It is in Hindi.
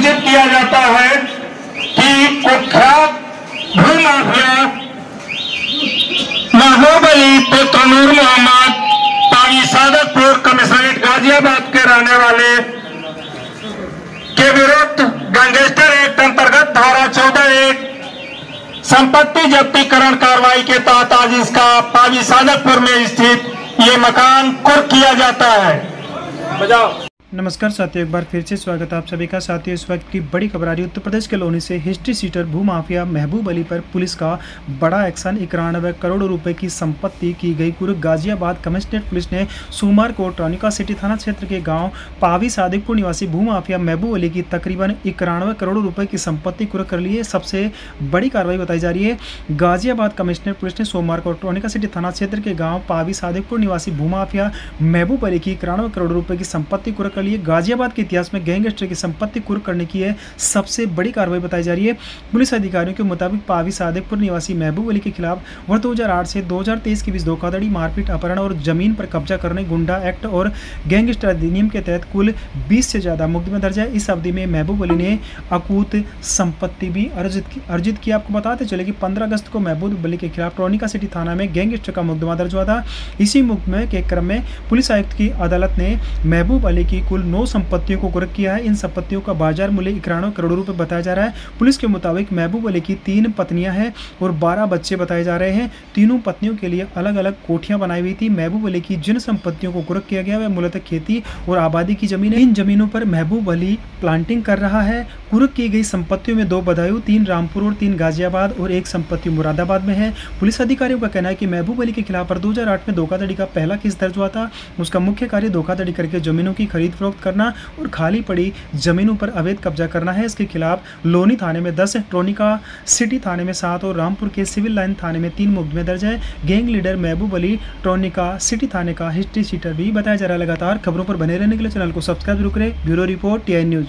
किया जाता है कि कुख्यात भूमाफिया महबूब अली पुत्र नूर मोहम्मद पानी सादतपुर कमिश्नरेट गाजियाबाद के रहने वाले के विरुद्ध गैंगस्टर एक्ट अंतर्गत धारा चौदह एक संपत्ति जब्तीकरण कार्रवाई के तहत आज इसका पावी सादतपुर में स्थित ये मकान कुर्क किया जाता है। बजाओ। नमस्कार साथियों, एक बार फिर से स्वागत आप सभी का। साथियों, इस वक्त की बड़ी खबर आ रही है। उत्तर प्रदेश के लोनी से हिस्ट्री सीटर भूमाफिया महबूब अली पर पुलिस का बड़ा एक्शन। इक्यानवे करोड़ रुपए की संपत्ति की गई कुर्क। गाजियाबाद कमिश्नरेट पुलिस ने सोमवार को ट्रॉनिका सिटी थाना क्षेत्र के गाँव पावी सादिकपुर निवासी भूमाफिया महबूब अली की तकरीबन इक्यानवे करोड़ रुपए की संपत्ति कुर्क कर ली है। सबसे बड़ी कार्रवाई बताई जा रही है। गाजियाबाद कमिश्नरेट पुलिस ने सोमवार को ट्रॉनिका सिटी थाना क्षेत्र के गाँव पावी सादिकपुर निवासी भूमाफिया महबूब अली की इक्यानवे करोड़ रुपए की संपत्ति कुर्क कर लिए गाजियाबाद के इतिहास में गैंगस्टर की संपत्ति कुर्क करने की है सबसे बड़ी कार्रवाई बताई जा रही है। पुलिस अधिकारियों के मुताबिक पावी सादिकपुर निवासी महबूब अली के खिलाफ वर्ष 2008 से 2023 के बीच धोखाधड़ी, मारपीट, अपहरण और ज़मीन पर कब्जा करने, गुंडा एक्ट और गैंगस्टर अधिनियम के तहत कुल 20 से ज़्यादा मुकदमे दर्ज है। इस अवधि में महबूब अली ने अकूत संपत्ति भी अर्जित अर्जित की। आपको बताते चले कि 15 अगस्त को महबूब अली के खिलाफ ट्रोनिका सिटी थाना में गैंगस्टर का मुकदमा दर्ज हुआ था। इसी मुकदमे के क्रम में पुलिस आयुक्त की अदालत ने महबूब अली की कुल नौ संपत्तियों को कुर्क किया है। इन संपत्तियों का बाज़ार मूल्य इक्यानवे करोड़ रुपए बताया जा रहा है। पुलिस के मुताबिक महबूब अली की तीन पत्नियाँ हैं और बारह बच्चे बताए जा रहे हैं। तीनों पत्नियों के लिए अलग अलग कोठियाँ बनाई हुई थी। महबूब अली की जिन संपत्तियों को कुर्क किया गया वह मूलतः खेती और आबादी की ज़मीन है। इन जमीनों पर महबूब अली प्लांटिंग कर रहा है। कुर्क की गई संपत्तियों में दो बदायूं, तीन रामपुर और तीन गाजियाबाद और एक संपत्ति मुरादाबाद में है। पुलिस अधिकारियों का कहना है कि महबूब अली के खिलाफ दो हज़ार आठ में धोखाधड़ी का पहला केस दर्ज हुआ था। उसका मुख्य कार्य धोखाधड़ी करके जमीनों की खरीद फरोख्त करना और खाली पड़ी जमीनों पर अवैध कब्जा करना है। इसके खिलाफ लोनी थाने में दस ट्रोनिका सिटी थाने में सात और रामपुर के सिविल लाइन थाने में तीन मुकदमे दर्ज है। गैंग लीडर महबूब अली ट्रोनिका सिटी थाने का हिस्ट्री सीटर भी बताया जा रहा है। लगातार खबरों पर बने रहने के लिए चैनल को सब्सक्राइब ज़रूर करें। Bureau report T News.